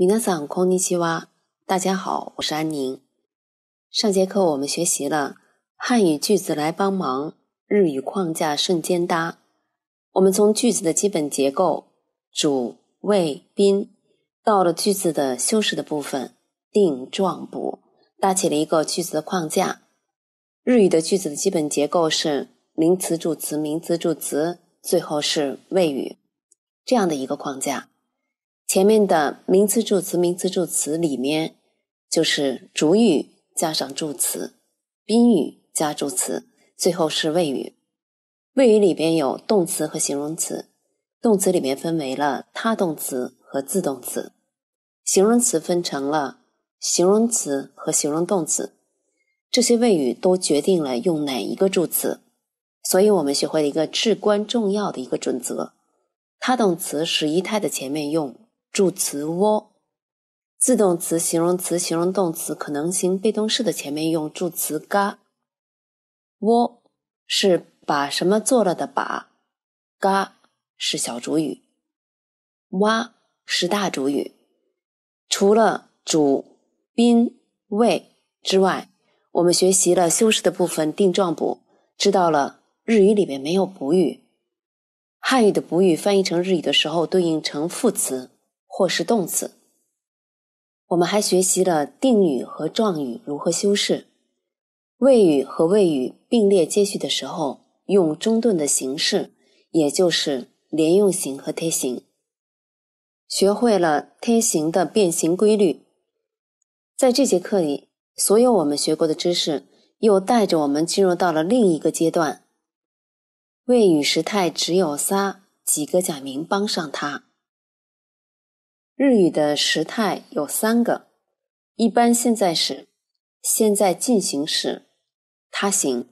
皆さんこんにちは。大家好，我是安宁。上节课我们学习了汉语句子来帮忙，日语框架瞬间搭。我们从句子的基本结构主谓宾，到了句子的修饰的部分定状补，搭起了一个句子的框架。日语的句子的基本结构是名词助词，名词助词，最后是谓语，这样的一个框架。 前面的名词助词，名词助词里面就是主语加上助词，宾语加助词，最后是谓语。谓语里边有动词和形容词，动词里面分为了他动词和自动词，形容词分成了形容词和形容动词。这些谓语都决定了用哪一个助词，所以我们学会了一个至关重要的一个准则：他动词时仪态的前面用。助词窝，自动词、形容词、形容动词可能性被动式的前面用助词嘎。窝是把什么做了的把，嘎是小主语，哇是大主语。除了主、宾、谓之外，我们学习了修饰的部分定状补，知道了日语里面没有补语，汉语的补语翻译成日语的时候对应成副词。或是动词，我们还学习了定语和状语如何修饰，谓语和谓语并列接续的时候用中顿的形式，也就是连用型和贴形。学会了贴形的变形规律，在这节课里，所有我们学过的知识又带着我们进入到了另一个阶段。谓语时态只有仨，几个假名帮上它。日语的时态有三个：一般现在时、现在进行时、他形。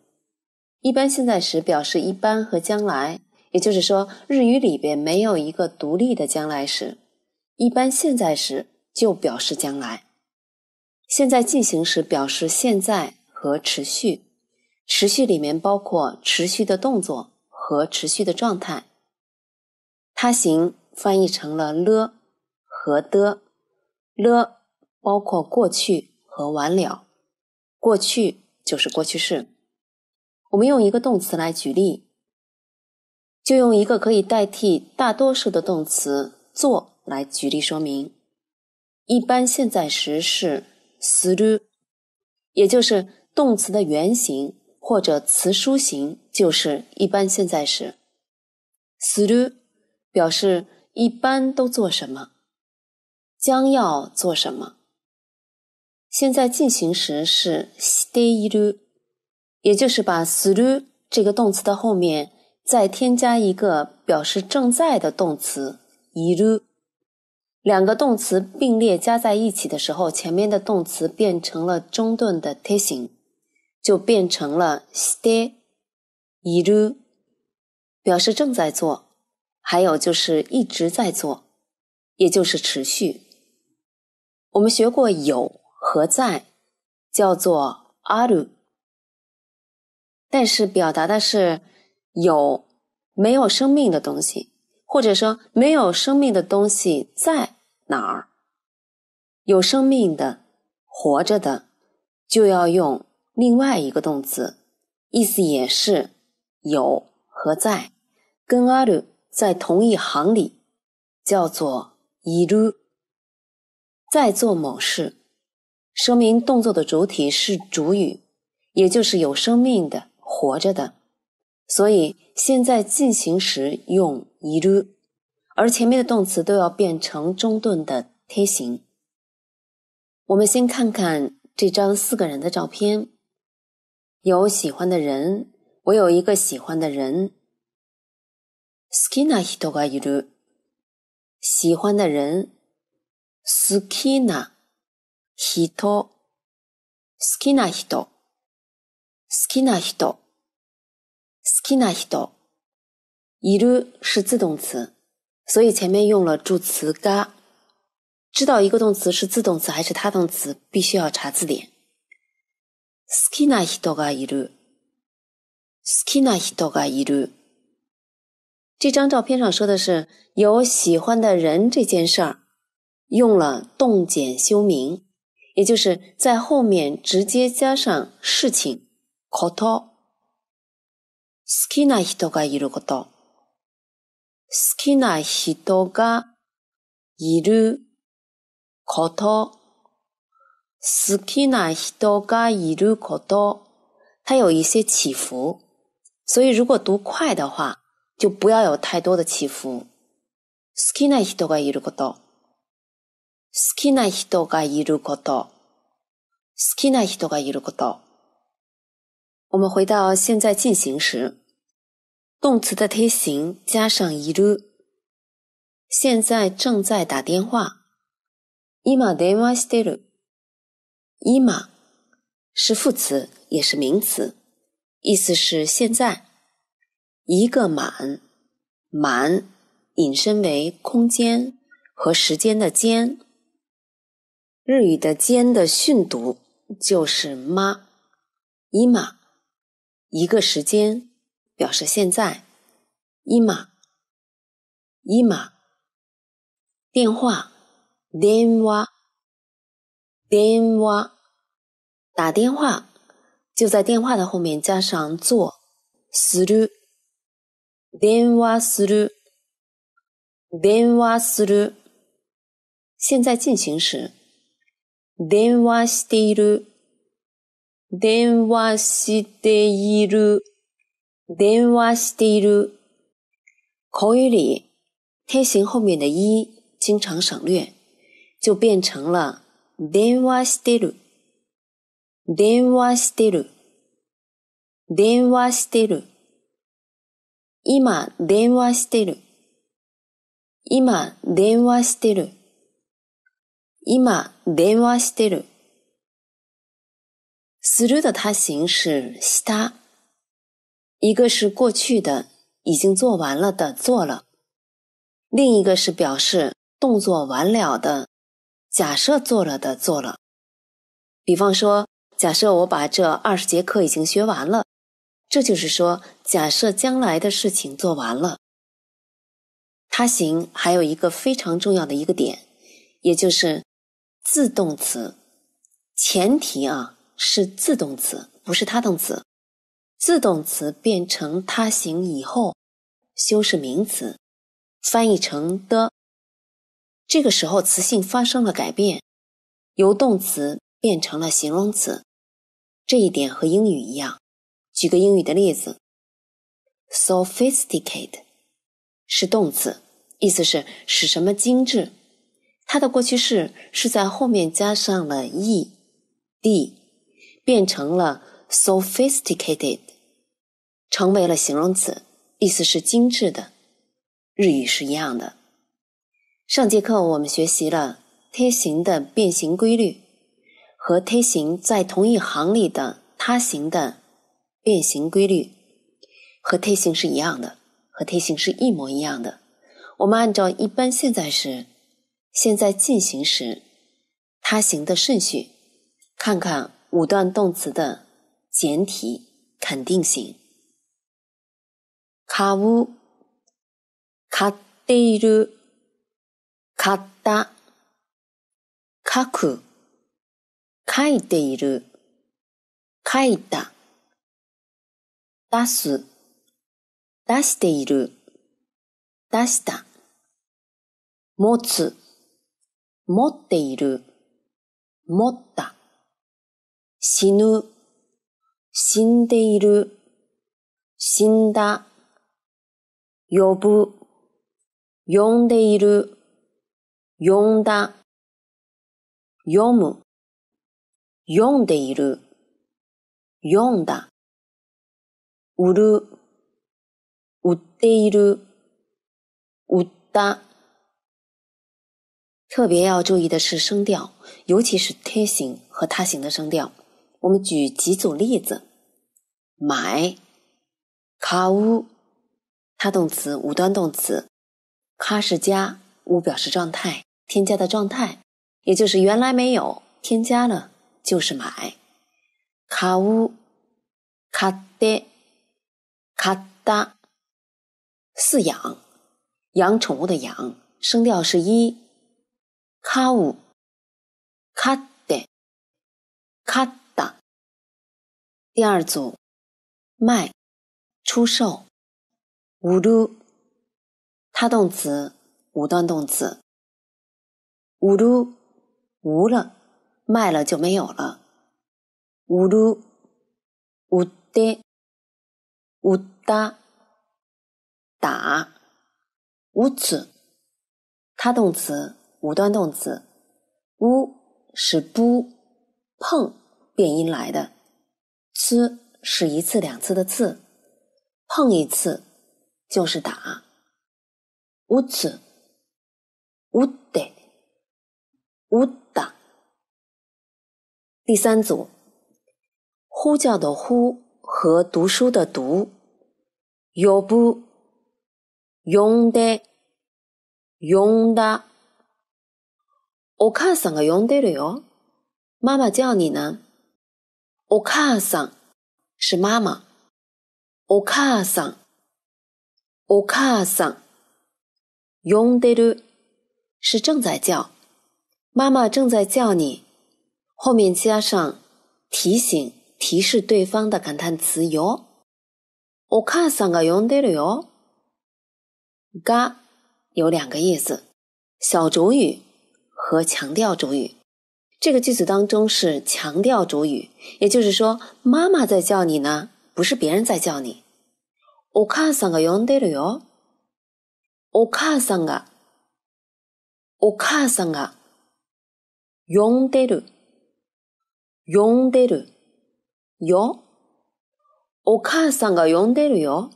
一般现在时表示一般和将来，也就是说，日语里边没有一个独立的将来时。一般现在时就表示将来。现在进行时表示现在和持续，持续里面包括持续的动作和持续的状态。他形翻译成了了。和的了包括过去和完了，过去就是过去式。我们用一个动词来举例，就用一个可以代替大多数的动词做来举例说明。一般现在时是する，也就是动词的原形或者词书形就是一般现在时。する表示一般都做什么。 将要做什么？现在进行时是している，也就是把する这个动词的后面再添加一个表示正在的动词いる。两个动词并列加在一起的时候，前面的动词变成了中顿的贴形，就变成了している，表示正在做。还有就是一直在做，也就是持续。 我们学过有和在，叫做ある，但是表达的是有没有生命的东西，或者说没有生命的东西在哪儿？有生命的、活着的，就要用另外一个动词，意思也是有和在，跟ある在同一行里，叫做い る。在做某事，说明动作的主体是主语，也就是有生命的、活着的。所以现在进行时用いる，而前面的动词都要变成中顿的贴形。我们先看看这张四个人的照片，有喜欢的人，我有一个喜欢的人。好きな人がいる，喜欢的人。 好きな人、好きな人、好きな人、好きな人。いる是自动词，所以前面用了助词が。知道一个动词是自动词还是他动词，必须要查字典。好きな人がいる。好きな人がいる。这张照片上说的是有喜欢的人这件事儿。 用了动减修名，也就是在后面直接加上事情。こと。好きな人がいること。好きな人がいること。好きな人がいること。它有一些起伏，所以如果读快的话，就不要有太多的起伏。好きな人がいること。 好きな人がいること。好きな人がいること。我们回到现在进行时，动词的贴形加上いる。现在正在打电话。今電話してる。今是副词，也是名词，意思是现在。一个满，满引申为空间和时间的间。 日语的间的训读就是妈。今。一个时间表示现在，一码一码电话电话电话打电话就在电话的后面加上做する電話する電話する现在进行时 電話している電話している。電話している。口语里，贴形后面的一经常省略，就变成了電話してる。電話してる。電話してる。今、電話してる。今、電話してる。今、電話してる。する的它形是した，一个是过去的已经做完了的做了，另一个是表示动作完了的，假设做了的做了。比方说，假设我把这二十节课已经学完了，这就是说假设将来的事情做完了。它形还有一个非常重要的一个点，也就是 自动词前提啊。是自动词，不是他动词。自动词变成他形以后，修饰名词，翻译成的。这个时候词性发生了改变，由动词变成了形容词。这一点和英语一样。举个英语的例子：sophisticated 是动词，意思是使什么精致。它的过去式是在后面加上了 e，d。变成了 sophisticated，成为了形容词，意思是精致的。日语是一样的。上节课我们学习了贴形的变形规律，和贴形在同一行里的他形的变形规律，和贴形是一样的，和贴形是一模一样的。我们按照一般现在时、现在进行时他形的顺序，看看。五段动词的简体肯定型。買う、買っている、買った、書く、書いている、書いた、出す、出している、出した、持つ、 持っている、持った。死ぬ、死んでいる、死んだ、呼ぶ、呼んでいる、呼んだ、読む、読んでいる、読んだ、売る、売っている、売った。特别要注意的是声调，尤其是贴形和他形的声调。我们举几组例子：买、卡乌，他动词无端动词，卡是加，乌表示状态，添加的状态，也就是原来没有，添加了就是买。卡乌、卡德、卡哒，饲养，养宠物的养，声调是一。卡乌，卡的，卡达。第二组，卖，出售，乌鲁，他动词，五段动词，乌鲁，无了，卖了就没有了，乌鲁，乌的，乌达，打，乌子，他动词。五段动词，乌是不碰变音来的，呲是一次两次的次，碰一次就是打。乌子，乌得，乌打。第三组，呼叫的呼和读书的读，有不用的用的。お母さんが呼んでるよ。妈妈叫你呢。お母さん是妈妈。お母さん、お母さん、呼んでる是正在叫。妈妈正在叫你。后面加上提醒、提示对方的感叹词よ。お母さんが呼んでるよ。が有两个意思，小主语。 和强调主语，这个句子当中是强调主语，也就是说，妈妈在叫你呢，不是别人在叫你。お母さんが呼んでるよ。お母さんが、お母さんが呼んでる、呼んでるよ。お母さんが呼んでるよ。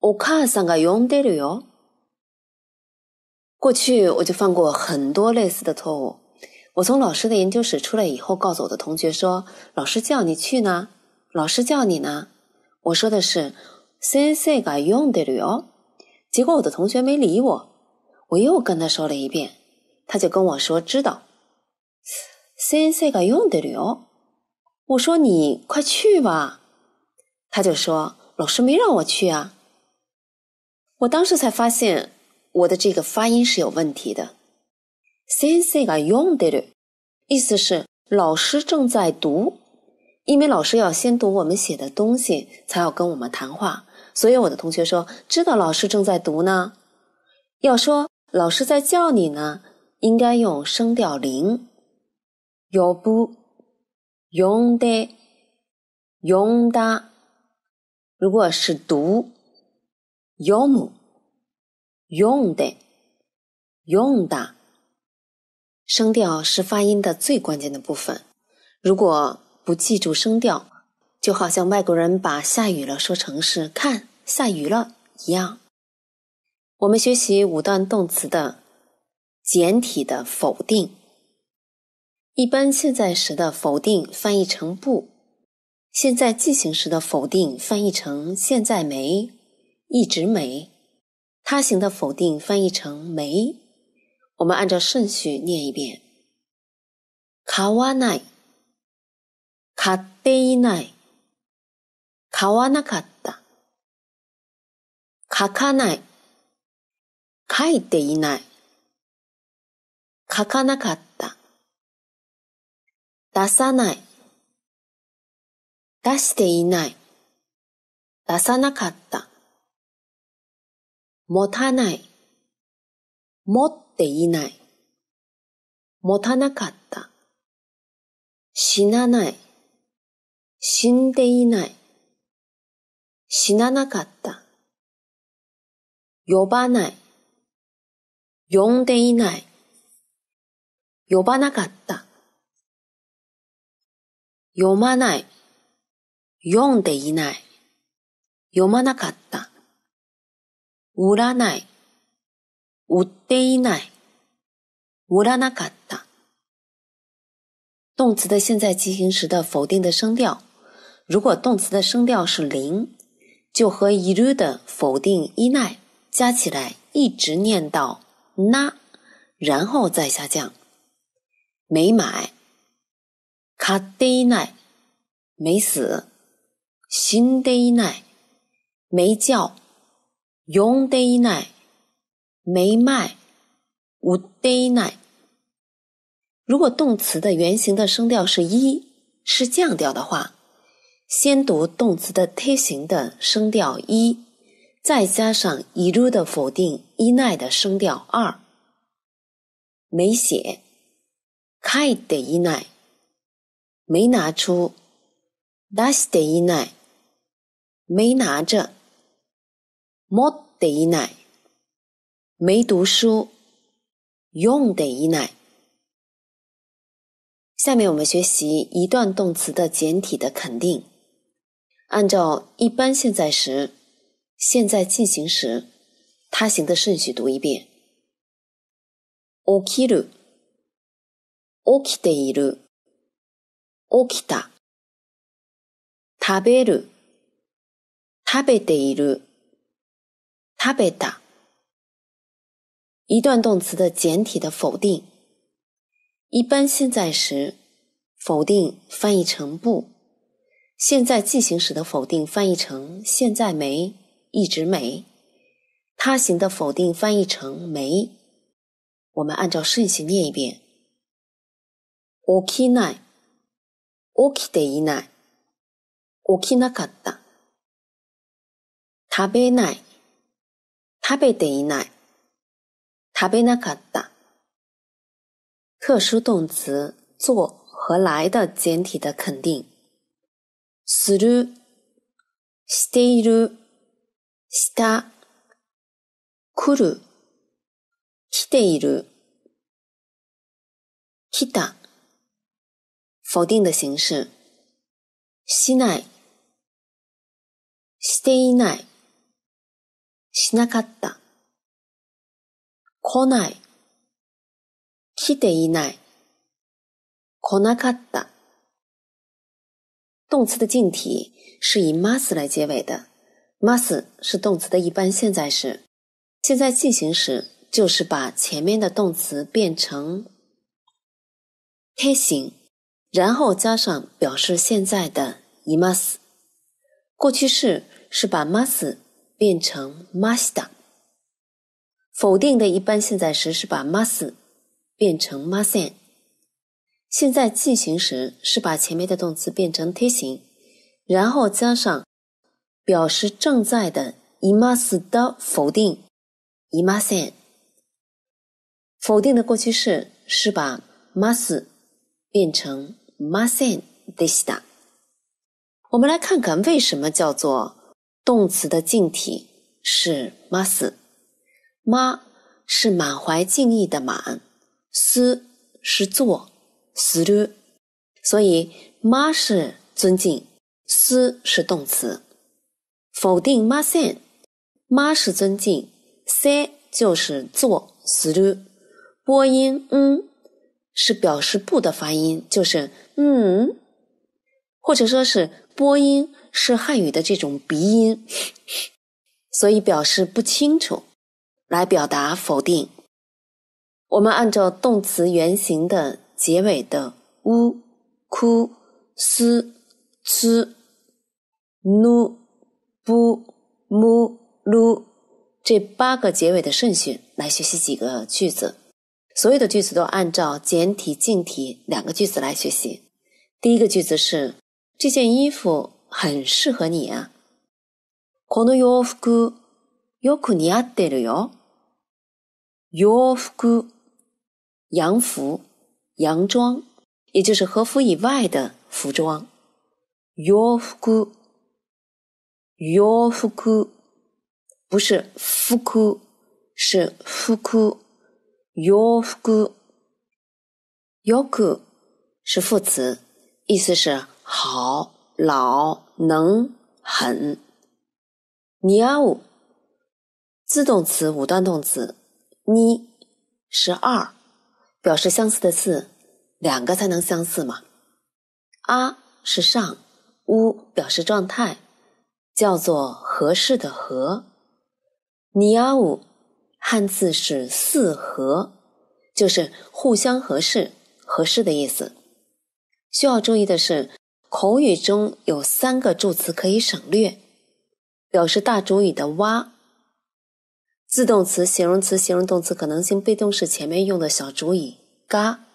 お母さんが呼んでるよ。 过去我就犯过很多类似的错误。我从老师的研究室出来以后，告诉我的同学说：“老师叫你去呢，老师叫你呢。”我说的是“先生が呼んでるよ”，结果我的同学没理我。我又跟他说了一遍，他就跟我说：“知道。”“先生が呼んでるよ。”我说：“你快去吧。”他就说：“老师没让我去啊。”我当时才发现。 我的这个发音是有问题的。sincerely 意思是老师正在读，因为老师要先读我们写的东西，才要跟我们谈话。所以我的同学说，知道老师正在读呢。要说老师在叫你呢，应该用声调零。有不用的用的，如果是读有母。用的，用的，声调是发音的最关键的部分。如果不记住声调，就好像外国人把下雨了说成是看下雨了一样。我们学习五段动词的简体的否定，一般现在时的否定翻译成不，现在进行时的否定翻译成现在没，一直没。他形的否定翻译成没，我们按照顺序念一遍：卡瓦奈、卡德伊奈、卡瓦纳卡达、卡卡奈、卡伊德伊奈、卡卡纳卡达、达萨奈、达西德伊奈、达萨纳卡达。持たない、持っていない、持たなかった、死なない、死んでいない、死ななかった、呼ばない、呼んでいない、呼ばなかった、読まない、読んでいない、読まなかった。売らない、売っていない、売らなかった。动词的现在进行时的否定的声调，如果动词的声调是零，就和いる的否定いない加起来，一直念到な，然后再下降。没买、買っていない、没死、死んでいない、没叫。 用得奈没卖，无得奈如果动词的原形的声调是一，是降调的话，先读动词的推形的声调一，再加上一路的否定一奈的声调二。没写，开的一奈，没拿出，das 的一奈，没拿着。，mo 的一奈，没读书，用的一奈。下面我们学习一段动词的简体的肯定，按照一般现在时、现在进行时、他形的顺序读一遍。起きる、起きている、起きた。食べる、食べている、 食べた。一段动词的简体的否定。一般现在时，否定翻译成不；现在进行时的否定翻译成现在没，一直没；他形的否定翻译成没。我们按照顺序念一遍：起きない、起きていない、起きなかった。食べない、 食べていない、食べなかった。特殊动词做和来的简体的肯定。する、している、した、来る、来ている、来た。否定的形式。しない、していない、しなかった。来ない、来ていない。来なかった。动词的近体是以 mas 来结尾的，mas 是动词的一般现在时。现在进行时就是把前面的动词变成贴形，然后加上表示现在的 imas。过去式是把 mas 变成 masta。否定的一般现在时是把 mas。变成 masen。现在进行时是把前面的动词变成推形，然后加上表示正在的 imas 的否定 imasen。否定的过去式是把 mas 变成 masen desta。我们来看看为什么叫做动词的近体是 mas。妈是满怀敬意的满。思是做，する，所以妈是尊敬，思是动词。否定ません，妈是尊敬，say 就是做，する。播音嗯是表示不的发音，就是嗯，或者说是播音 是汉语的这种鼻音，所以表示不清楚，来表达否定。我们按照动词原形的结尾的 u、ku、s、c、nu、bu、mu、lu 这八个结尾的顺序来学习几个句子。所有的句子都按照简体、近体两个句子来学习。第一个句子是：这件衣服很适合你啊。この洋服よく似合ってるよ。洋服。洋服、洋装，也就是和服以外的服装。洋服、洋服不是服裤，是服裤。洋服、よく是副词，意思是好、老、 能、很。似合自动词五段动词，你是二。表示相似的字，两个才能相似嘛。啊是上，乌表示状态，叫做合适的合。尼阿五汉字是四合，就是互相合适、合适的意思。需要注意的是，口语中有三个助词可以省略，表示大主语的哇。自动词、形容词、形容动词可能性被动式前面用的小主语“嘎”，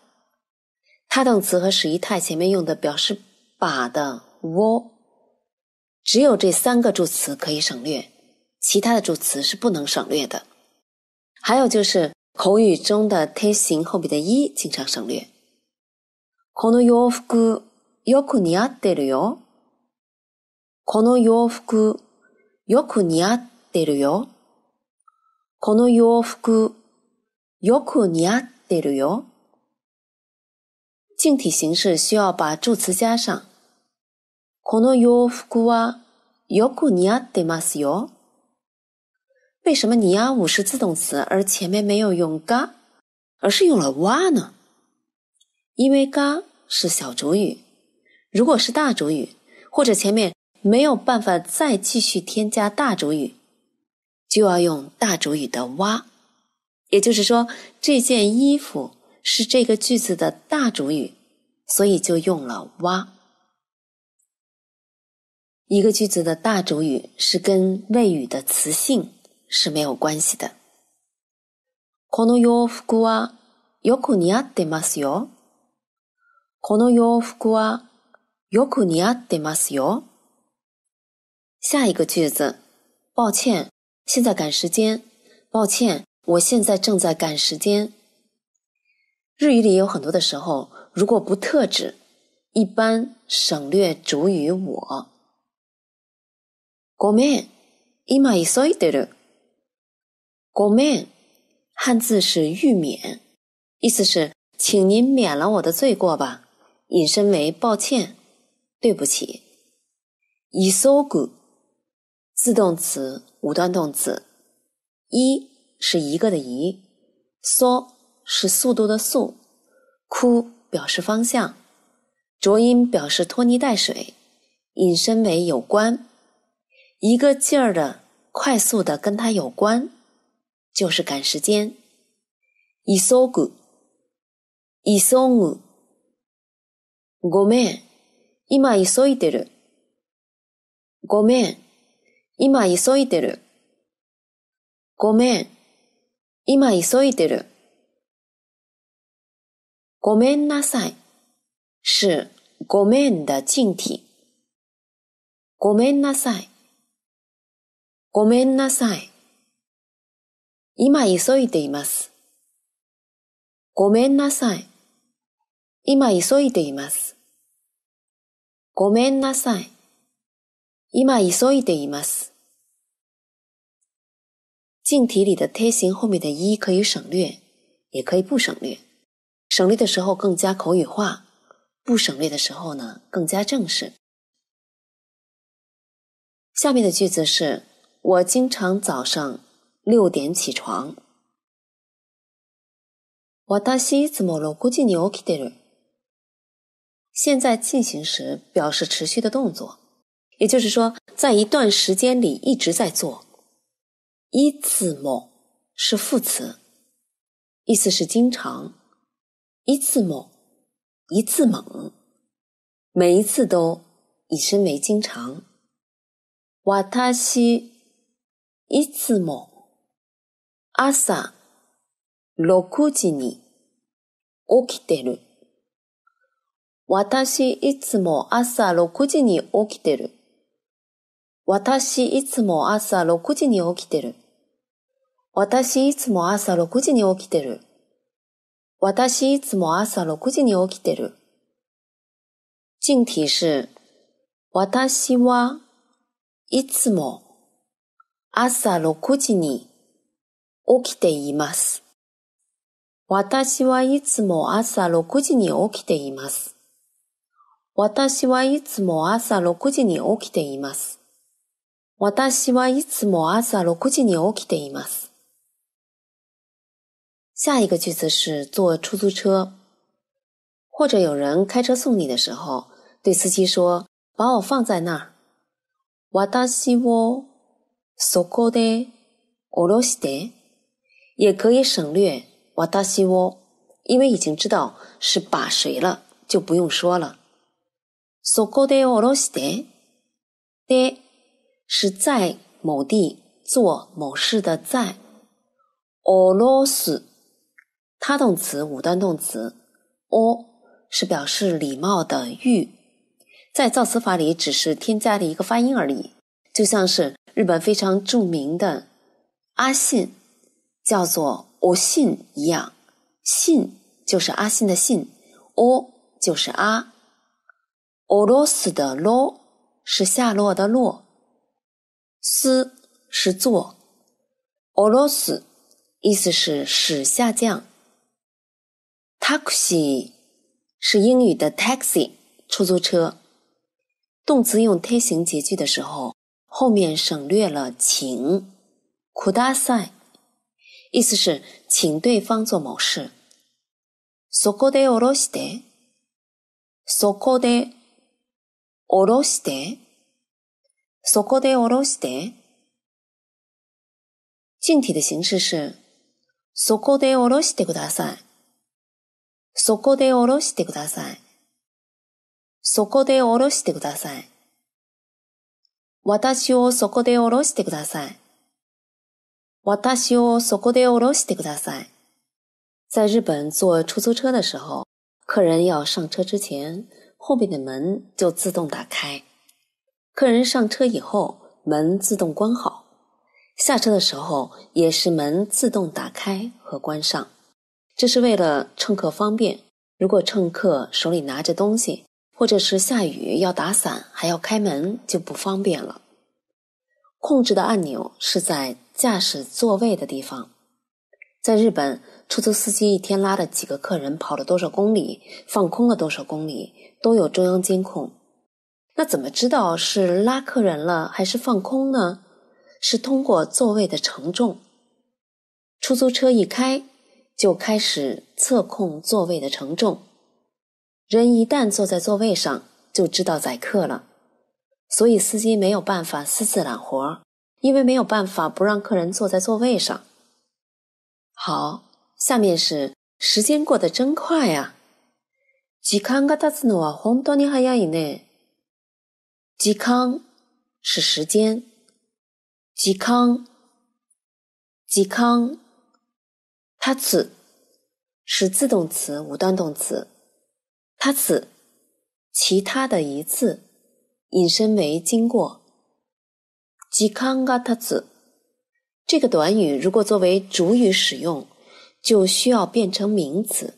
他动词和使役态前面用的表示把的 wo，只有这三个助词可以省略，其他的助词是不能省略的。还有就是口语中的贴形后面的一经常省略。よく似合ってるよ。この洋服よく似合ってるよ。この洋服よく似合ってるよ。静体形式需要把助词加上。この洋服はよく似合ってますよ。为什么尼亚五是自动词，而前面没有用嘎，而是用了哇呢？因为嘎是小主语，如果是大主语，或者前面没有办法再继续添加大主语，就要用大主语的哇。也就是说，这件衣服是这个句子的大主语，所以就用了哇。一个句子的大主语是跟谓语的词性是没有关系的。この洋服はよく似合ってますよ。この洋服は よく似合ってますよ。下一个句子，抱歉，现在赶时间。抱歉。我现在正在赶时间。日语里有很多的时候，如果不特指，一般省略主语我。ごめん、今急いでる。ごめん，汉字是欲免，意思是请您免了我的罪过吧，引申为抱歉、 对不起。急ぐ，自动词、无端动词。一。是一个的一，缩是速度的速，哭表示方向，浊音表示拖泥带水，引申为有关，一个劲儿的快速的跟它有关，就是赶时间。急ぐ、急ぐ。ごめん、 今急いでる。ごめん、今急いでる。ごめん。今急いでる。ごめんなさい是ごめん的静体。ごめんなさい。ごめんなさい。今急いでいます。ごめんなさい。今急いでいます。ごめんなさい。今急いでいます。静体里的贴形后面的一可以省略，也可以不省略。省略的时候更加口语化，不省略的时候呢更加正式。下面的句子是我经常早上六点起床。私いつも六時に起きてる。 现在进行时表示持续的动作，也就是说在一段时间里一直在做。一次某是副词，意思是经常。一次某，一次猛，每一次都引申为经常。瓦塔西一次某，阿萨六時に起きてる。 私いつも朝六時に起きてる。私いつも朝6時に起きてる。私いつも朝6時に起きてる。私いつも朝6時に起きてる。静体是、私はいつも朝6時に起きています。私はいつも朝6時に起きています。私はいつも朝6時に起きています。私はいつも朝6時に起きています。下一个句子是坐出租车，或者有人开车送你的时候，对司机说：“把我放在那儿。”私をそこで降ろして，也可以省略私を，因为已经知道是把谁了，就不用说了。 そこで降ろしてで。是在某地做某事的在。俄罗斯，他动词五端动词，o 是表示礼貌的玉，在造词法里只是添加了一个发音而已，就像是日本非常著名的阿信叫做我信一样，信就是阿信的信，哦就是阿， 俄罗斯的罗是下落的落，斯是做，俄罗斯意思是使下降。taxi 是英语的 taxi 出租车，动词用推形结句的时候，后面省略了请。ください，意思是请对方做某事。そこでおろして、そこで おろして、そこでおろして。静体的形式是そこでおろしてください。そこでおろしてください。そこでおろしてください。私をそこでおろしてください。私をそこでおろしてください。在日本坐出租车的时候，客人要上车之前，后面的门就自动打开。客人上车以后，门自动关好。下车的时候，也是门自动打开和关上。这是为了乘客方便。如果乘客手里拿着东西，或者是下雨要打伞，还要开门，就不方便了。控制的按钮是在驾驶座位的地方。在日本，出租司机一天拉了几个客人，跑了多少公里，放空了多少公里，都有中央监控。那怎么知道是拉客人了还是放空呢？是通过座位的承重。出租车一开。就开始测控座位的承重，人一旦坐在座位上，就知道载客了。所以司机没有办法私自揽活儿，因为没有办法不让客人坐在座位上。好，下面是时间过得真快呀！時間が経つのは本当に早いね。時間是时间，時間，時間。它此是自动词、无端动词。它此其他的一次引申为经过。吉康嘎它此这个短语如果作为主语使用，就需要变成名词。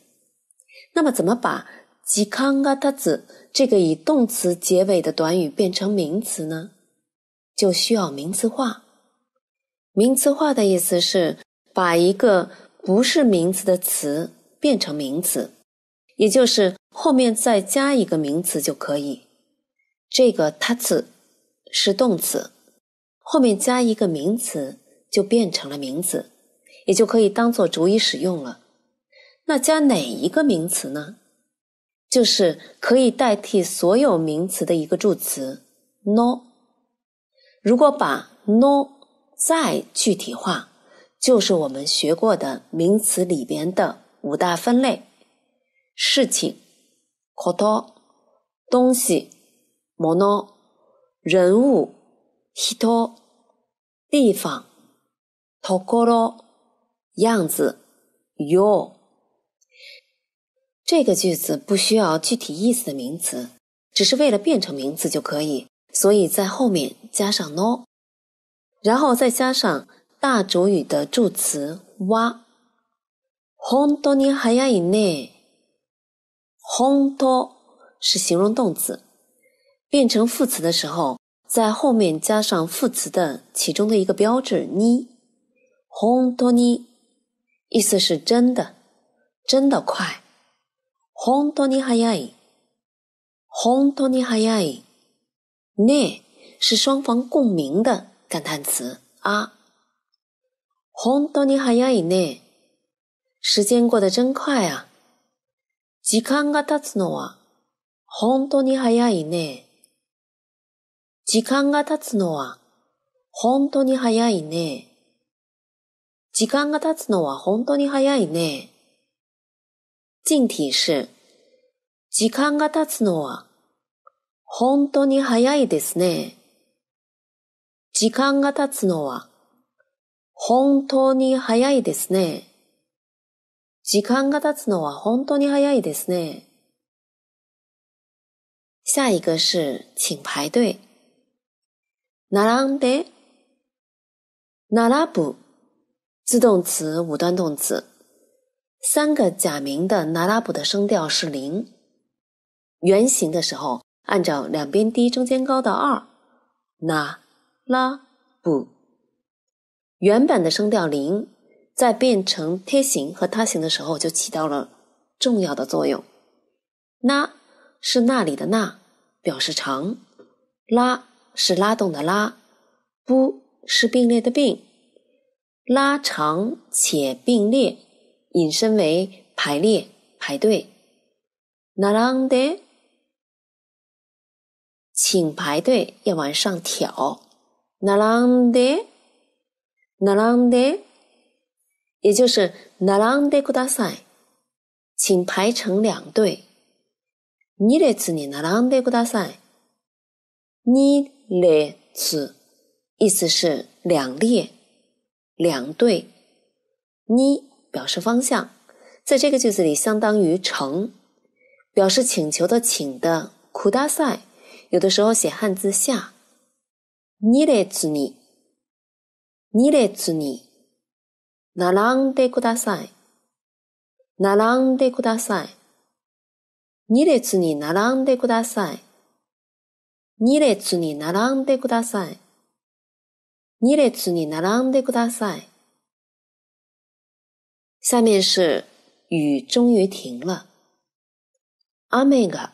那么，怎么把 吉康嘎它此这个以动词结尾的短语变成名词呢？就需要名词化。名词化的意思是把一个。不是名词的词变成名词，也就是后面再加一个名词就可以。这个它词是动词，后面加一个名词就变成了名词，也就可以当做主语使用了。那加哪一个名词呢？就是可以代替所有名词的一个助词 no。如果把 no 再具体化。就是我们学过的名词里边的五大分类：事情 （koto）、东西 （mono）、人物 （hito）、地方 （tokoro）、样子 （yo）。这个句子不需要具体意思的名词，只是为了变成名词就可以，所以在后面加上 no，然后再加上。大主语的助词哇，本当に早いね。本当是形容动词，变成副词的时候，在后面加上副词的其中的一个标志に。本当に意思是真的，真的快。 本当に早い。本当に早い。ね是双方共鸣的感叹词啊。本当に早いね。时间过得真快啊。時間が経つのは本当に早いね。時間が経つのは本当に早いね。時間が経つのは本当に早いね。静体是時間が経つのは本当に早いですね。時間が経つのは本当に早いですね。時間が経つのは本当に早いですね。下一个是请排队。並んで、並ぶ，自动词、五端动词，三个假名的拿拉卜的声调是零。原形的时候，按照两边低、中间高的二，那拉不。原本的声调零，在变成贴形和他形的时候，就起到了重要的作用。那是那里的那，表示长；拉是拉动的拉；不是并列的并。拉长且并列，引申为排列、排队。並んで。请排队，要往上挑。並んで、並んで，也就是並んでください。请排成两队。二列に並んでください。二列意思是两列、两队。二 表示方向，在这个句子里相当于成，表示请求的请的ください。有的时候写汉字下，二列に、二列に、並んでください。並んでください。二列に並んでください。二列に並んでください。二列に並んでください。 下面是雨终于停了。雨が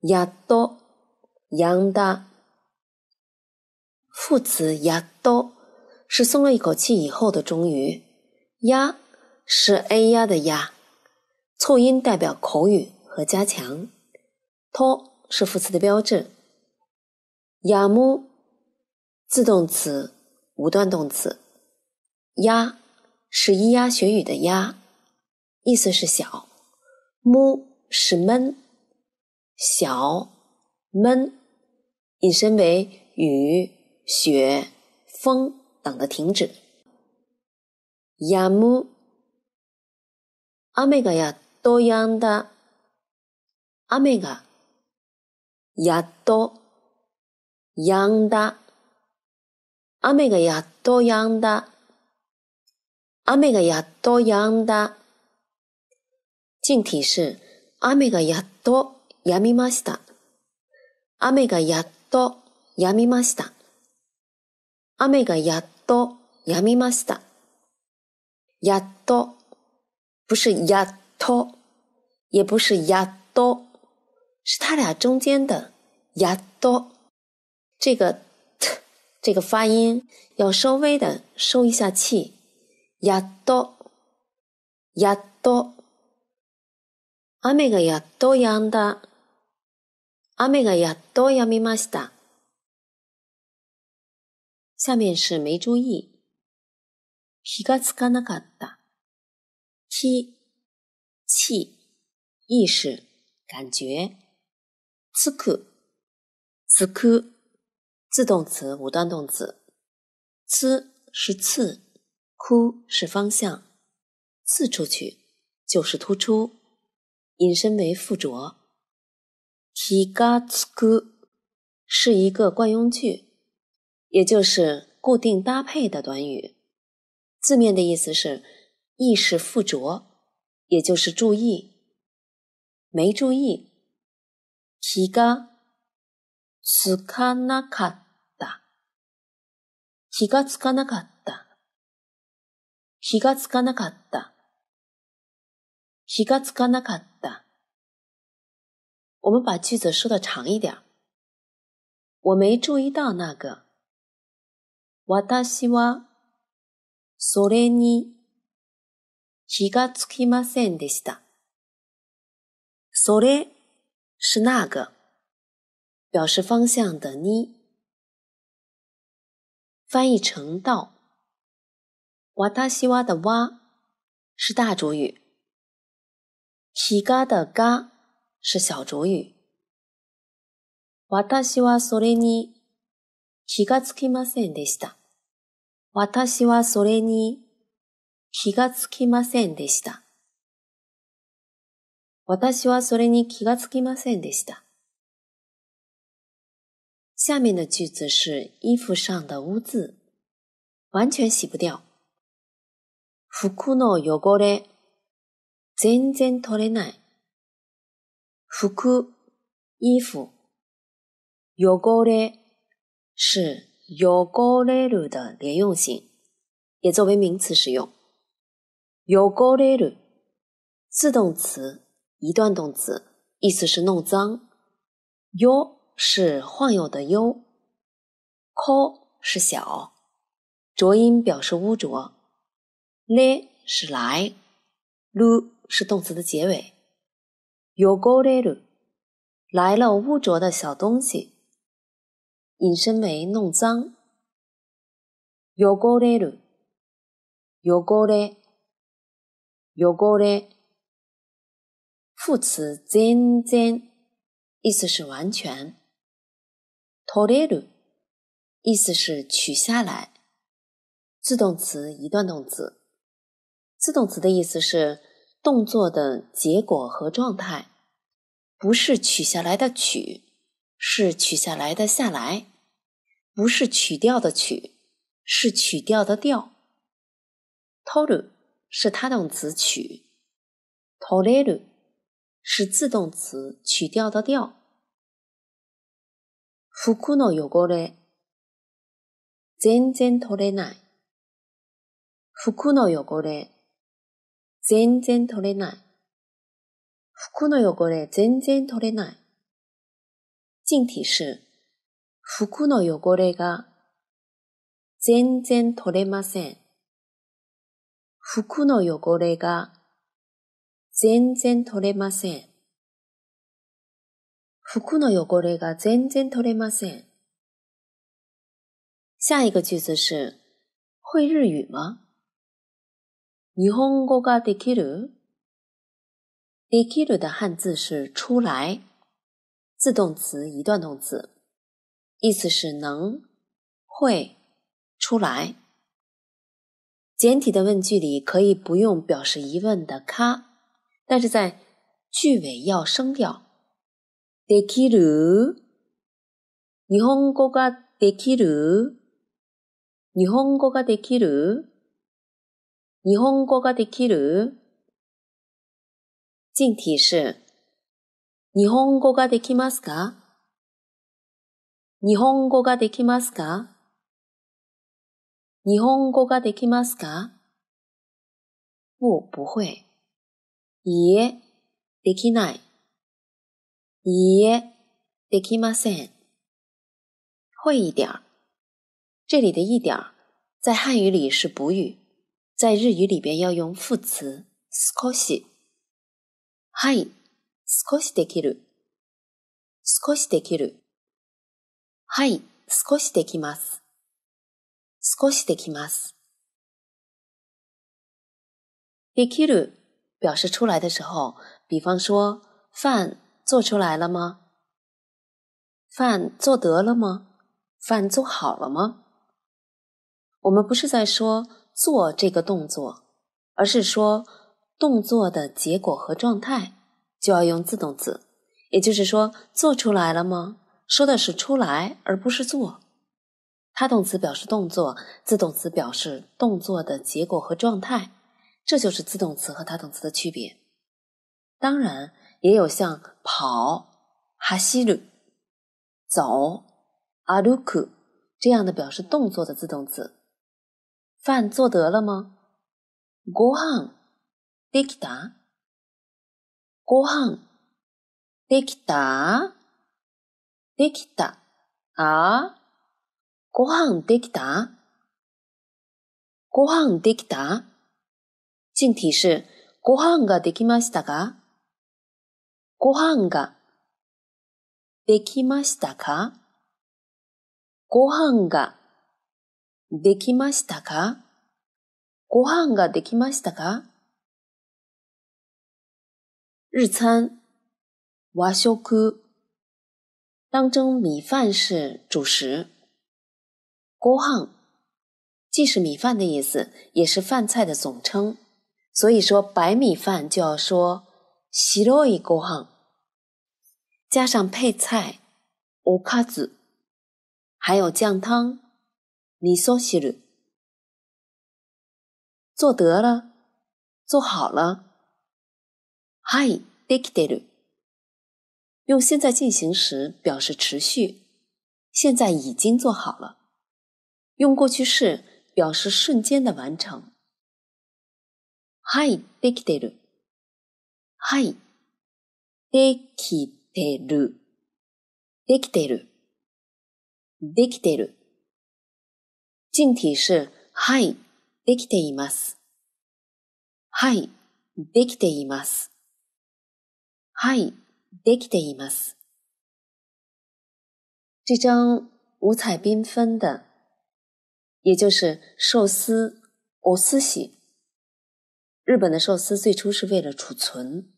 やっと扬的副词呀都是松了一口气以后的终于，呀是 a 呀的呀，凑音代表口语和加强。托是副词的标志。呀木自动词无端动词。呀 是咿呀学语的呀，意思是小。木是闷，小闷。引申为雨、雪、风等的停止。やむ、雨がやっと止んだ。雨がやっと止んだ。雨がやっと止んだ。 雨がやっと止んだ。静体是雨がやっと止みました。雨がやっとやみました。雨がやっとやみました。やっと不是やっと，也不是やっと，是它俩中间的やっと。这个 t 这个发音要稍微的收一下气。 やっと、やっと。雨がやっと止んだ。雨がやっと止みました。下面是没注意。気がつかなかった。気、气、意识、感觉。つく、つく、自动词、五端动词。つ是刺，く是方向，刺出去就是突出，引申为附着。気がつく是一个惯用句，也就是固定搭配的短语。字面的意思是意识附着，也就是注意。没注意。気がつかなかった。気がつかなかった。 気がつかなかった。気がつかなかった。我们把句子说的长一点。我没注意到那个。私はそれに気がつきませんでした。それ是那个，表示方向的に，翻译成到。 私は的哇是大主语，気が的が。是小主语。私はそれに気がつきませんでした。私はそれに気がつきませんでした。私はそれに気がつきませんでした。下面的句子是衣服上的污渍，完全洗不掉。服の汚れ全然取れない。服衣服汚れ是汚れる的连用型，也作为名词使用。汚れる自动词一段动词，意思是弄脏。よ是晃悠的悠，こ是小，浊音表示污浊。 れ是来，る是动词的结尾。汚れる来了污浊的小东西，引申为弄脏。汚れる汚れ汚れ副词全然意思是完全。取れる意思是取下来。自动词一段动词。 自动词的意思是动作的结果和状态，不是取下来的取，是取下来的下来；不是取掉的取，是取掉的掉。取る是他动词取，取れる。是自动词取掉的掉。服の汚れ全然取れない。服の汚れ 全然取れない。服の汚れ全然取れない。静体是服の汚れが全然取れません。服の汚れが全然取れません。服の汚れが全然取れません。下一个句子是会日语吗？日本語ができる？できる的汉字是出来，自动词一段动词，意思是能、会、出来。简体的问句里可以不用表示疑问的か。但是在句尾要升调。できる？日本語ができる？日本語ができる？ 日本語ができる？静体是日本語ができますか？日本語ができますか？日本語ができますか？不，不会。いえ、できない。いいえ、できません。会一点这里的一点在汉语里是补语，在日语里边要用副词少し。はい、少しできる。少しできる。はい、少しできます。少しできます。できる。表示出来的时候，比方说饭做出来了吗？饭做得了吗？饭做好了吗？我们不是在说 做这个动作，而是说动作的结果和状态就要用自动词。也就是说，做出来了吗？说的是出来，而不是做。他动词表示动作，自动词表示动作的结果和状态。这就是自动词和他动词的区别。当然，也有像跑、哈西鲁、走、阿鲁库这样的表示动作的自动词。饭做得了吗？ご飯できた？ご飯できた？できた？啊？ご飯できた？ご飯できた？静体是ご飯ができましたか？ご飯ができましたか？ご飯ができましたか？ご飯ができましたか？日餐和食当中米饭是主食。ご飯既是米饭的意思，也是饭菜的总称。所以说白米饭就要说白いご飯，加上配菜おかず， 还有酱汤， 你说西る。做得了，做好了。はい、できてる。用现在进行时表示持续，现在已经做好了。用过去式表示瞬间的完成。はい、できてる。はい、できてる。できてる。できてる。 静体是はい、できています。はい、できています。はい、できています。这张五彩缤纷的，也就是寿司お寿司。日本的寿司最初是为了储存，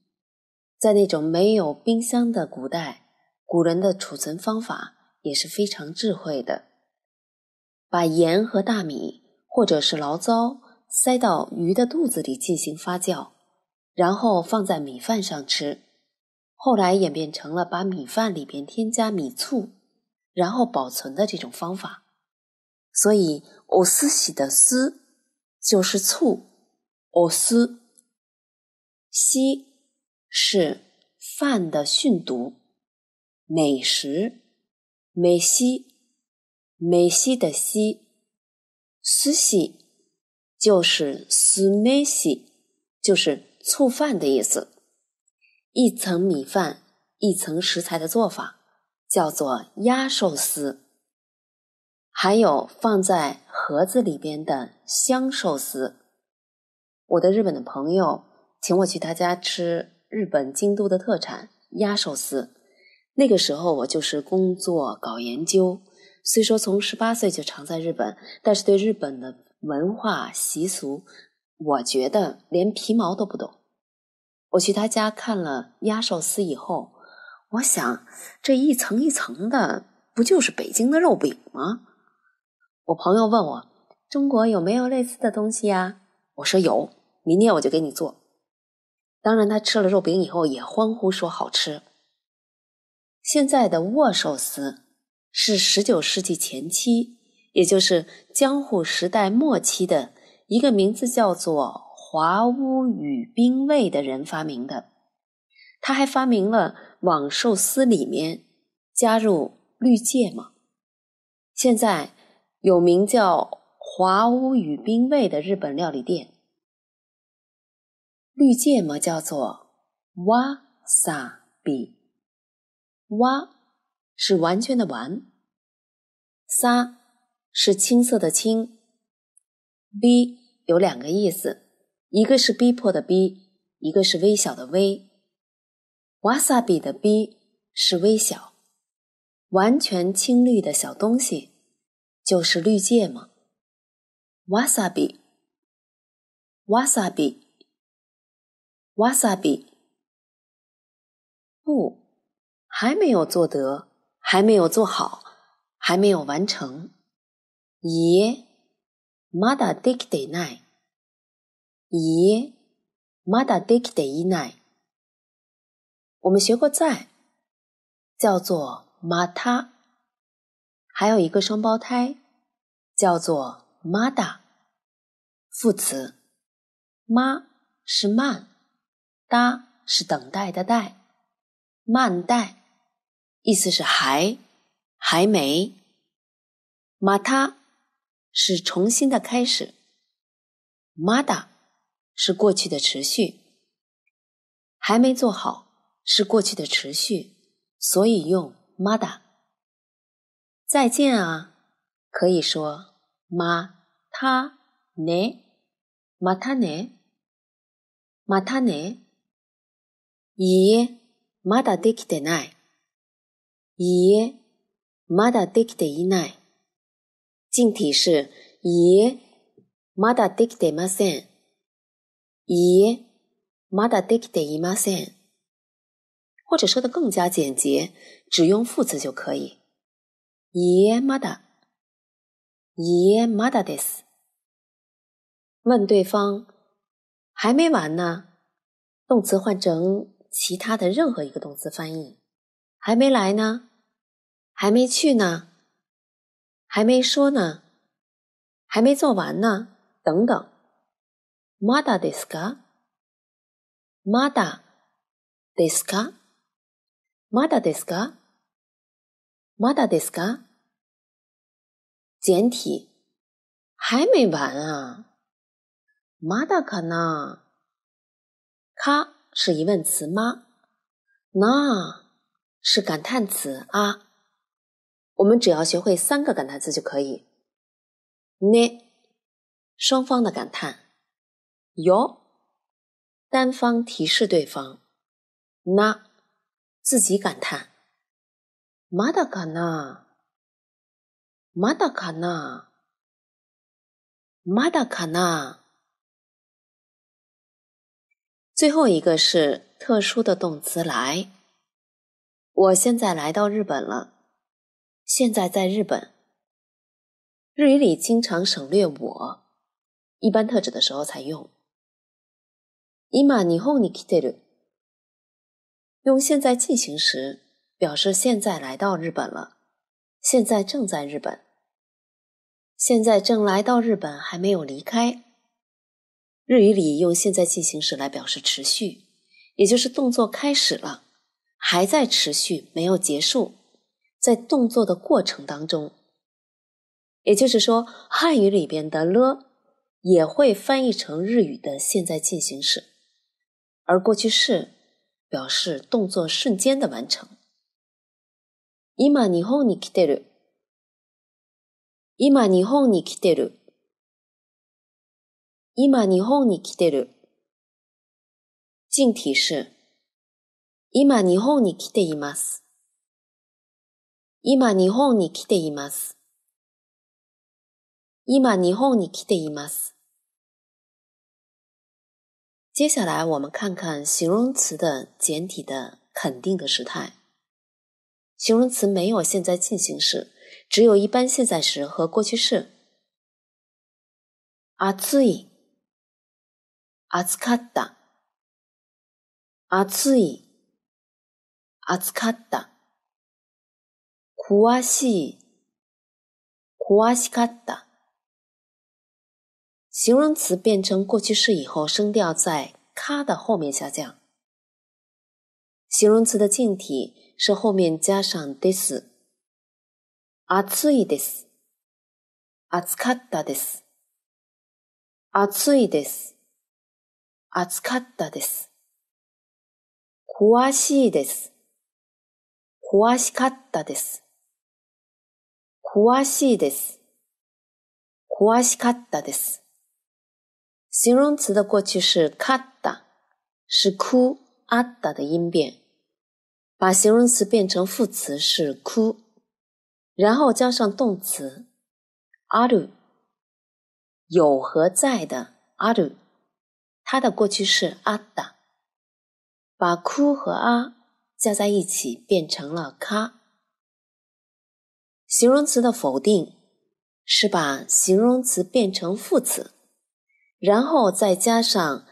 在那种没有冰箱的古代，古人的储存方法。也是非常智慧的， 把盐和大米或者是醪糟塞到鱼的肚子里进行发酵，然后放在米饭上吃。后来演变成了把米饭里边添加米醋，然后保存的这种方法。所以，藕丝喜的丝就是醋，藕丝西是饭的训读，美食。美西，美西的西，斯西就是斯美西，就是醋饭的意思。一层米饭，一层食材的做法叫做鸭寿司。还有放在盒子里边的香寿司。我的日本的朋友请我去他家吃日本京都的特产鸭寿司。那个时候我就是工作搞研究，虽说从十八岁就常在日本，但是对日本的文化习俗，我觉得连皮毛都不懂。我去他家看了鸭寿司以后，我想这一层一层的，不就是北京的肉饼吗？我朋友问我中国有没有类似的东西呀？我说有，明天我就给你做。当然，他吃了肉饼以后也欢呼说好吃。现在的握寿司是十九世纪前期，也就是江户时代末期的一个名字叫做华屋宇兵卫的人发明的。他还发明了往寿司里面加入绿芥末。现在有名叫华屋宇兵卫的日本料理店，绿芥末叫做哇萨比。哇是完全的完，撒是青色的青。逼有两个意思，一个是逼迫的逼，一个是微小的微。瓦萨比的逼是微小，完全青绿的小东西就是绿芥末。瓦萨比，瓦萨比，瓦萨比，不。还没有做得，还没有做好，还没有完成。咦，まだできてない。咦，まだできていない。我们学过在，叫做また。还有一个双胞胎，叫做まだ。副词，ま是慢，だ是等待的待，慢待。 意思是还还没，马他是重新的开始，马达是过去的持续，还没做好是过去的持续，所以用马达。再见啊，可以说马他呢，马他呢，马他呢，咦，马达できてない。 咦，まだできていない。静体是咦，まだできていません。咦，まだできていません。或者说的更加简洁，只用副词就可以。咦，まだ。咦，まだです。问对方还没完呢？动词换成其他的任何一个动词翻译。 还没来呢，还没去呢。 还没说呢，还没做完呢，等等。まだですか？まだですか？まだですか？まだですか？简体，还没完啊。まだかな？か是疑问词吗？那 是感叹词啊。我们只要学会三个感叹词就可以。ね，双方的感叹；よ，单方提示对方；な，自己感叹。まだかな？まだかな？まだかな？最后一个是特殊的动词来。 我现在来到日本了。现在在日本，日语里经常省略我，一般特指的时候才用。今日本に来てる，用现在进行时表示现在来到日本了，现在正在日本，现在正来到日本还没有离开。日语里用现在进行时来表示持续，也就是动作开始了， 还在持续，没有结束。在动作的过程当中，也就是说，汉语里边的了也会翻译成日语的现在进行时，而过去式表示动作瞬间的完成。今日本に来てる。今日本に来てる。今日本に来てる。静体是 今日本に来ています。今日本に来ています。今日本に来ています。接下来我们看看形容词的简体的肯定的时态。形容词没有现在进行时，只有一般现在时和过去式。暑い、暑かった、暑い、 暑かった。詳しい、詳しかった。形容词变成过去式以后，声调在“卡”的后面下降。形容词的静体是后面加上 “des”。暑いです。暑かったです。暑いです。暑かったです。詳しいです。詳しかったです。詳しいです。詳しかったです。形容词的过去式かった是くあった的音变，把形容词变成副词是く，然后加上动词ある，有和在的ある，它的过去式あった，把く和あ加在一起变成了か。形容词的否定是把形容词变成副词，然后再加上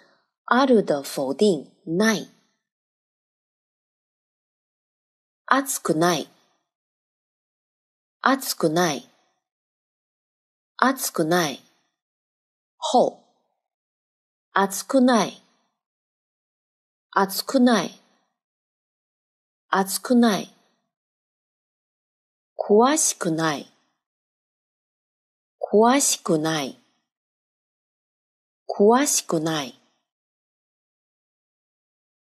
ある的否定ない。暑くない、暑くない、暑くない。后、暑くない、暑くない、 暑くない。詳しくない、詳しくない、詳しくない。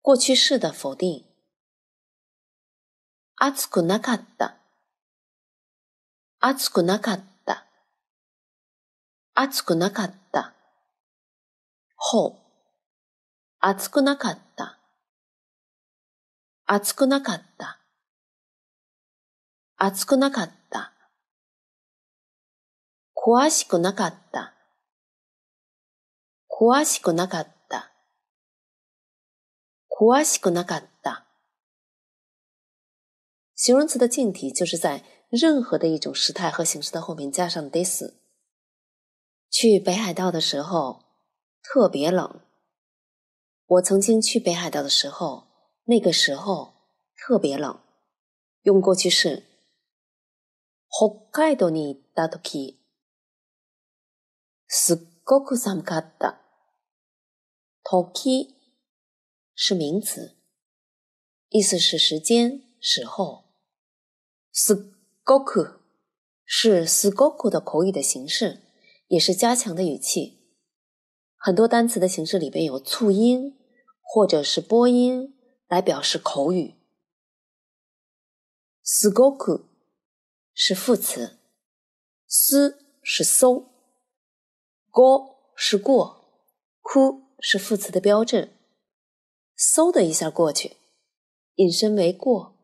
过去式的否定。暑くなかった、暑くなかった、暑くなかった。ほう、暑くなかった、暑くなかった。暑くなかった。詳しくなかった。詳しくなかった。詳しくなかった。形容词的静体就是在任何的一种时态和形式的后面加上 this。去北海道的时候特别冷。我曾经去北海道的时候， 那个时候特别冷。用过去式。 北海道に行った時、すっごく寒かった。時是名词，意思是时间、时候。すっごく是すごく的口语的形式，也是加强的语气。很多单词的形式里边有促音或者是播音 来表示口语。すごく是副词，す是搜，ご是过，く是副词的标志。嗖的一下过去，引申为过、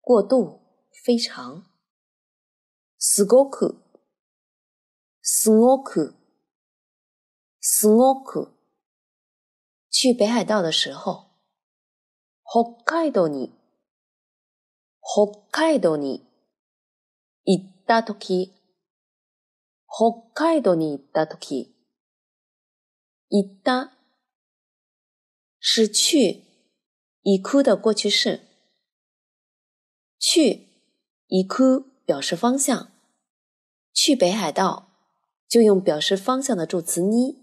过度、非常。すごく、すごく、すごく。去北海道的时候， 北海道に、北海道に行ったとき、北海道に行ったとき、行った。是去，已哭的过去式。去，已哭表示方向。去北海道就用表示方向的助词に，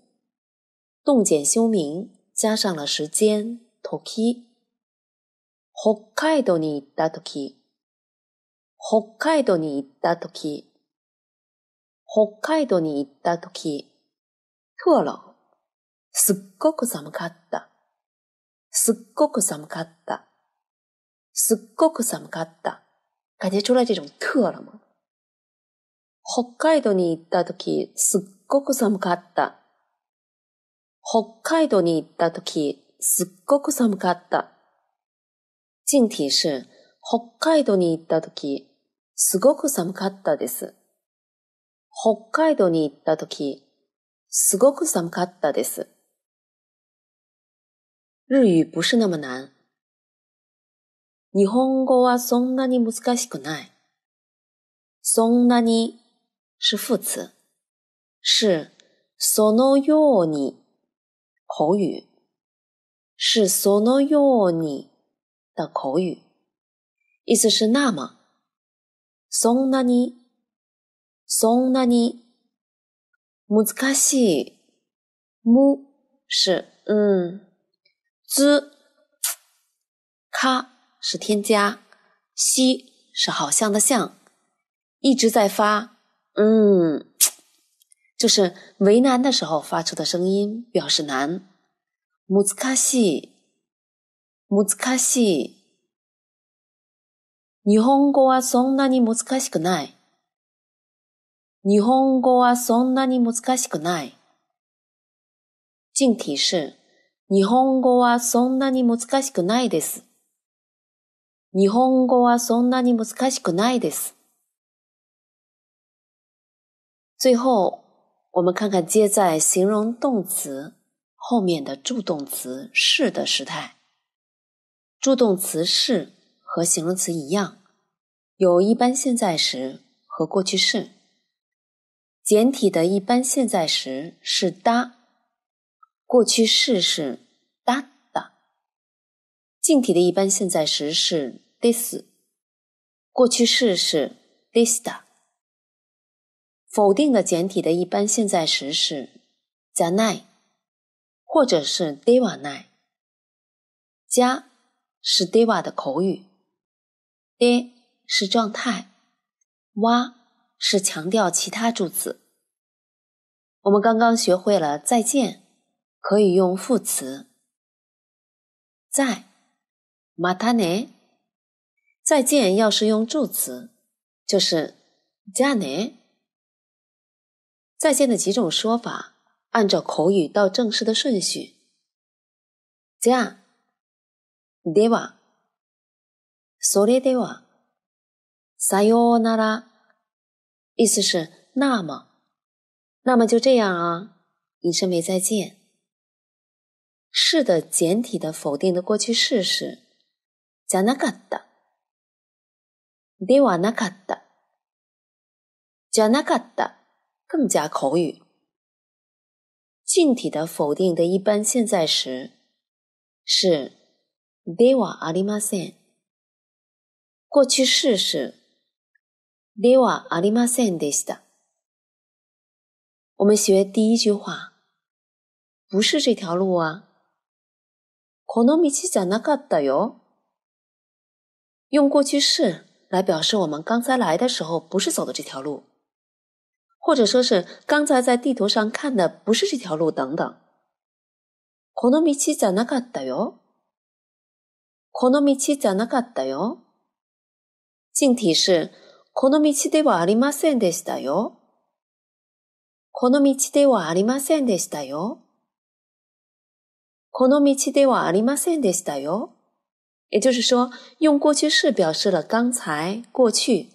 动简休名，加上了时间 toki。 北海道に行った時。北海道に行った時。北海道に行った時。特冷，すっごく寒かった。すっごく寒かった。すっごく寒かった。感觉出来这种特了吗？北海道に行った時、すっごく寒かった。北海道に行った時、すっごく寒かった。静体是北海道に行った時、すごく寒かったです。北海道に行った時、すごく寒かったです。日语不是那么难。日本語はそんなに難しくない。そんなに是副词，是そのように口语，是そのように的口语，意思是那么。そんなに、そんなに難しい。む是嗯。z，咔是添加，西是好像的像，一直在发，嗯，就是为难的时候发出的声音，表示难。木兹卡 西，木兹卡西，日本語はそんなに難しくない。日本語はそんなに難しくない。静体是。日本語はそんなに難しくないです。日本語はそんなに難しくないです。最后，我们看看接在形容动词后面的助动词是的时态。助动词是和形容词一样，有一般现在时和过去式。简体的一般现在时是哒。过去式是哒哒，静体的一般现在时是 this，过去式是 this 的否定的简体的一般现在时是 ja nai，或者是 deva nai。加是 deva 的口语，de 是状态，wa 是强调其他助词。我们刚刚学会了再见。可以用副词，在，马塔内。再见，要是用助词，就是加内。再见的几种说法，按照口语到正式的顺序。加，では、それでは、さようなら，意思是那么，那么就这样啊，引申为再见。是的简体的否定的过去式是じゃなかった。ではなかった。じゃなかった。更加口语。静体的否定的一般现在时是 ではありません。过去式是 ではありませんでした。我们学第一句话，不是这条路啊。この道じゃなかったよ。用过去式来表示我们刚才来的时候不是走的这条路，或者说是刚才在地图上看的不是这条路等等。この道じゃなかったよ。 この道じゃなかったよ。静体是この道ではありませんでしたよ。この道ではありませんでしたよ。この道ではありませんでしたよ。也就是说，用过去式表示了刚才、过去。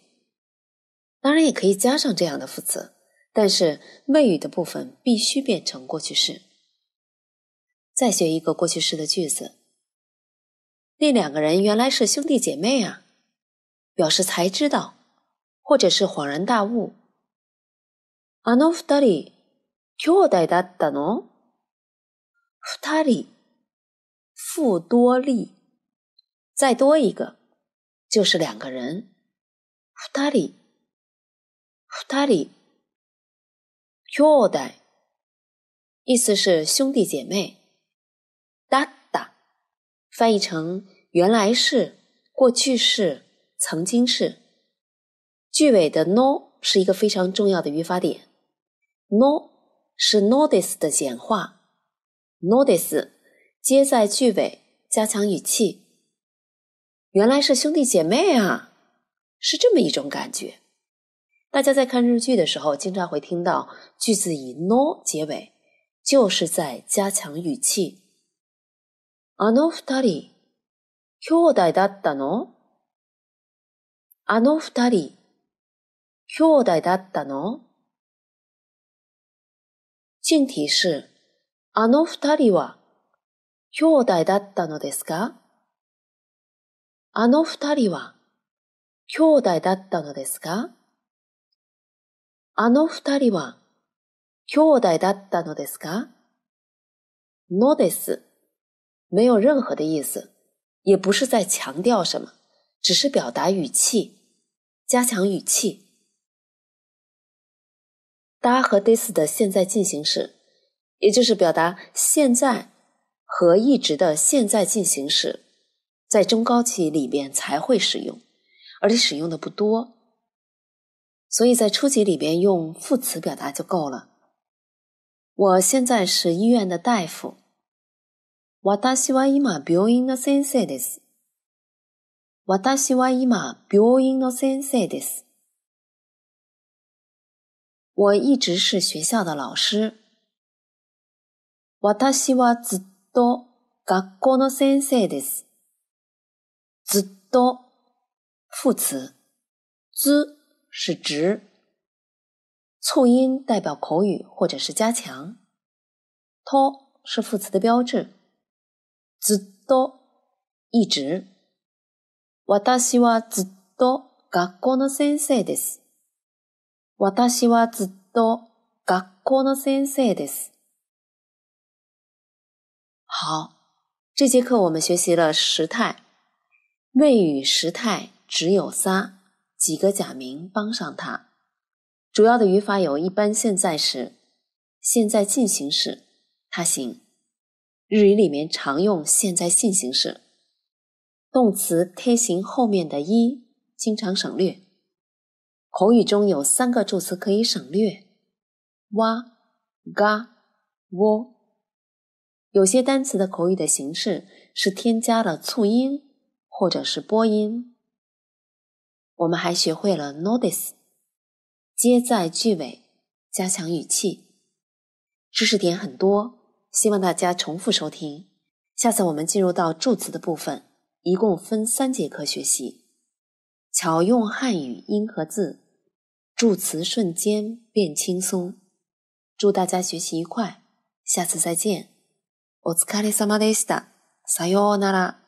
当然也可以加上这样的副词，但是谓语的部分必须变成过去式。再学一个过去式的句子：那两个人原来是兄弟姐妹啊，表示才知道，或者是恍然大悟。あの二人兄弟だったの？二人，复多利。再多一个，就是两个人。二人，二人，兄弟，意思是兄弟姐妹。 翻译成原来是、过去式、曾经是。句尾的 no 是一个非常重要的语法点。no 是 notice 的简化，notice 接在句尾，加强语气。原来是兄弟姐妹啊，是这么一种感觉。大家在看日剧的时候，经常会听到句子以 no 结尾，就是在加强语气。あの二人兄弟だったの？あの二人兄弟だったの？静体是あの二人は兄弟だったのですか？あの二人は兄弟だったのですか？あの二人は兄弟だったのですか？のです。没有任何的意思，也不是在强调什么，只是表达语气，加强语气。だ和 this 的现在进行时，也就是表达现在和一直的现在进行时。在中高级里边才会使用，而且使用的不多，所以在初级里边用副词表达就够了。我现在是医院的大夫。私は今病院の先生です。私は今病院の先生です。我一直是学校的老师。私はずっと学校の先生です。z 多副词，z 是直，促音代表口语或者是加强，to 是副词的标志 ，z 多一直。私はずっと学校の先生です。私はずっと学校の先生です。好，这节课我们学习了时态。谓语时态只有仨，几个假名帮上它。主要的语法有一般现在时、现在进行时，它行。 日语里面常用现在进行时。动词贴形后面的一经常省略。口语中有三个助词可以省略：哇、嘎、喔。有些单词的口语的形式是添加了促音。或者是播音，我们还学会了 notice，接在句尾，加强语气。知识点很多，希望大家重复收听。下次我们进入到助词的部分，一共分三节课学习。巧用汉语音和字，助词瞬间变轻松。祝大家学习愉快，下次再见。お疲れ様でした。さようなら。